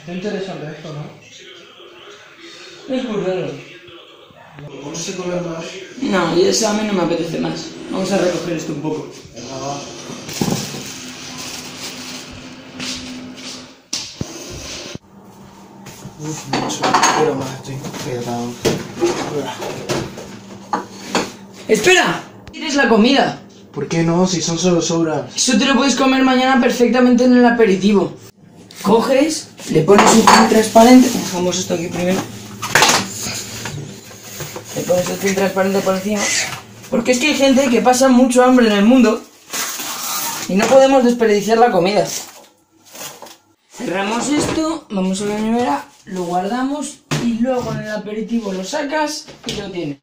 Está interesante esto, ¿no? Es muy raro. Vamos a comer más. No, y eso a mí no me apetece más. Vamos a recoger esto un poco. Venga, va. Uf, mucho. Quiero más, estoy petado. ¡Espera! Tienes la comida. ¿Por qué no? Si son solo sobras. Eso te lo puedes comer mañana perfectamente en el aperitivo. Coges, le pones un film transparente. Dejamos esto aquí primero. Le pones el film transparente por encima. Porque es que hay gente que pasa mucho hambre en el mundo y no podemos desperdiciar la comida. Cerramos esto, vamos a la nevera, lo guardamos y luego en el aperitivo lo sacas y lo tienes.